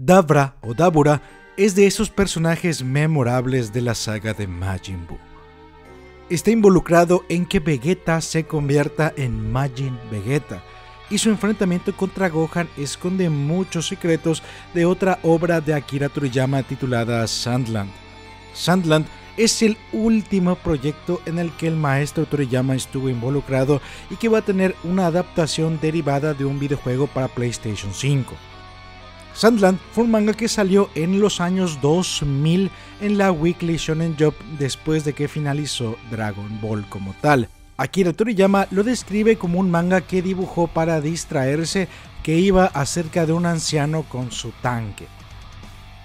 Dabra o Dabura es de esos personajes memorables de la saga de Majin Buu. Está involucrado en que Vegeta se convierta en Majin Vegeta, y su enfrentamiento contra Gohan esconde muchos secretos de otra obra de Akira Toriyama titulada Sandland. Sandland es el último proyecto en el que el maestro Toriyama estuvo involucrado y que va a tener una adaptación derivada de un videojuego para PlayStation 5. Sandland fue un manga que salió en los años 2000 en la Weekly Shonen Jump después de que finalizó Dragon Ball como tal. Akira Toriyama lo describe como un manga que dibujó para distraerse que iba acerca de un anciano con su tanque.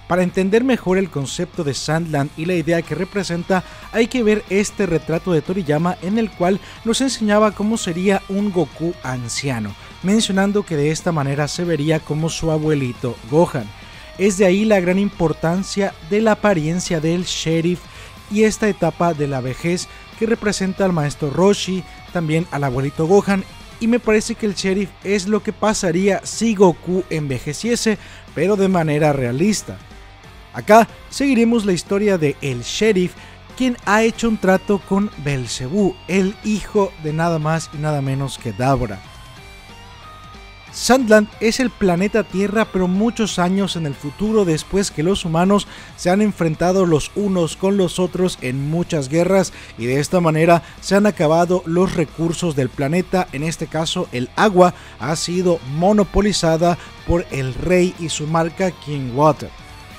Para entender mejor el concepto de Sandland y la idea que representa, hay que ver este retrato de Toriyama en el cual nos enseñaba cómo sería un Goku anciano, mencionando que de esta manera se vería como su abuelito Gohan. Es de ahí la gran importancia de la apariencia del sheriff y esta etapa de la vejez que representa al maestro Roshi, también al abuelito Gohan y me parece que el sheriff es lo que pasaría si Goku envejeciese, pero de manera realista. Acá seguiremos la historia de el sheriff, quien ha hecho un trato con Belzebú, el hijo de nada más y nada menos que Dabra. Sandland es el planeta Tierra pero muchos años en el futuro después que los humanos se han enfrentado los unos con los otros en muchas guerras y de esta manera se han acabado los recursos del planeta, en este caso el agua ha sido monopolizada por el rey y su marca King Water.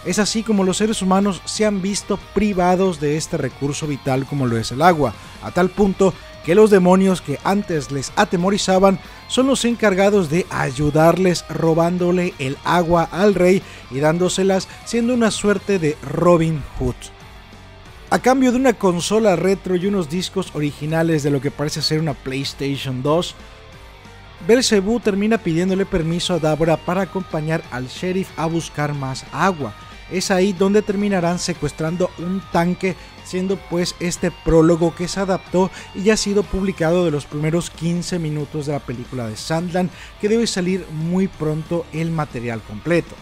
Es así como los seres humanos se han visto privados de este recurso vital como lo es el agua, a tal punto que los demonios que antes les atemorizaban son los encargados de ayudarles robándole el agua al rey y dándoselas siendo una suerte de Robin Hood. A cambio de una consola retro y unos discos originales de lo que parece ser una PlayStation 2, Belzebú termina pidiéndole permiso a Dabra para acompañar al sheriff a buscar más agua, es ahí donde terminarán secuestrando un tanque, siendo pues este prólogo que se adaptó y ya ha sido publicado de los primeros 15 minutos de la película de Sandland, que debe salir muy pronto el material completo.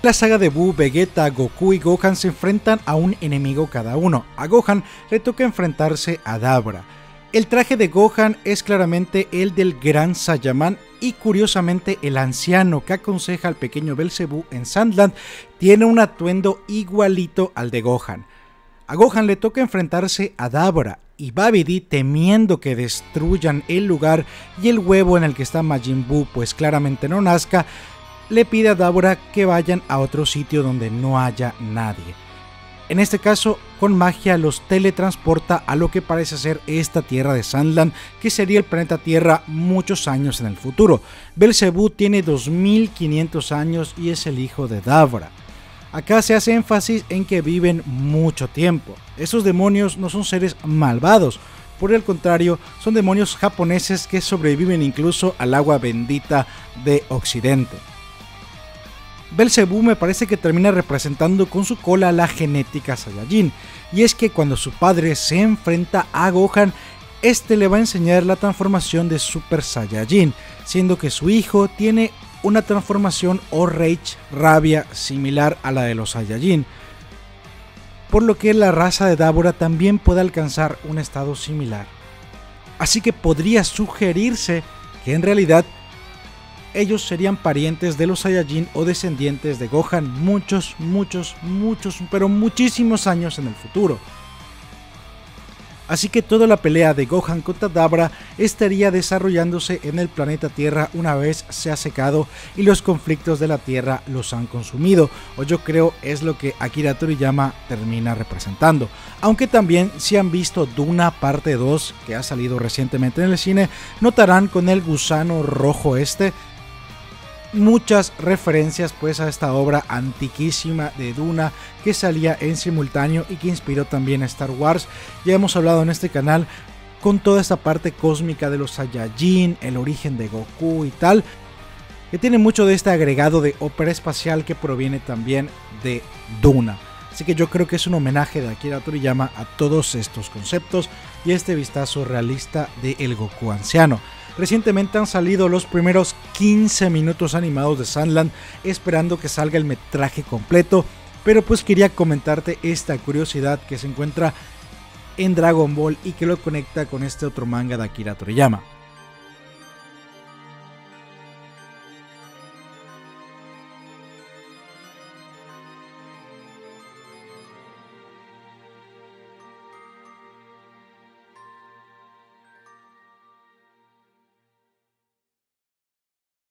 La saga de Buu, Vegeta, Goku y Gohan se enfrentan a un enemigo cada uno. A Gohan le toca enfrentarse a Dabra. El traje de Gohan es claramente el del Gran Saiyaman y curiosamente el anciano que aconseja al pequeño Belzebú en Sandland tiene un atuendo igualito al de Gohan. A Gohan le toca enfrentarse a Dabra y Babidi temiendo que destruyan el lugar y el huevo en el que está Majin Buu pues claramente no nazca, le pide a Dabra que vayan a otro sitio donde no haya nadie. En este caso, con magia los teletransporta a lo que parece ser esta tierra de Sandland, que sería el planeta Tierra muchos años en el futuro. Belzebú tiene 2500 años y es el hijo de Davra. Acá se hace énfasis en que viven mucho tiempo. Estos demonios no son seres malvados, por el contrario, son demonios japoneses que sobreviven incluso al agua bendita de Occidente. Belzebú me parece que termina representando con su cola la genética Saiyajin, y es que cuando su padre se enfrenta a Gohan, este le va a enseñar la transformación de Super Saiyajin, siendo que su hijo tiene una transformación o Rage Rabia similar a la de los Saiyajin, por lo que la raza de Dabura también puede alcanzar un estado similar. Así que podría sugerirse que en realidad ellos serían parientes de los Saiyajin o descendientes de Gohan muchos, muchos, muchos, pero muchísimos años en el futuro. Así que toda la pelea de Gohan contra Dabra estaría desarrollándose en el planeta Tierra una vez se ha secado y los conflictos de la Tierra los han consumido, o yo creo es lo que Akira Toriyama termina representando. Aunque también si han visto Duna parte 2 que ha salido recientemente en el cine, notarán con el gusano rojo este muchas referencias pues a esta obra antiquísima de Duna que salía en simultáneo y que inspiró también a Star Wars. Ya hemos hablado en este canal con toda esta parte cósmica de los Saiyajin, el origen de Goku y tal, que tiene mucho de este agregado de ópera espacial que proviene también de Duna. Así que yo creo que es un homenaje de Akira Toriyama a todos estos conceptos y este vistazo realista de el Goku anciano. Recientemente han salido los primeros 15 minutos animados de Sandland esperando que salga el metraje completo. Pero pues quería comentarte esta curiosidad que se encuentra en Dragon Ball y que lo conecta con este otro manga de Akira Toriyama.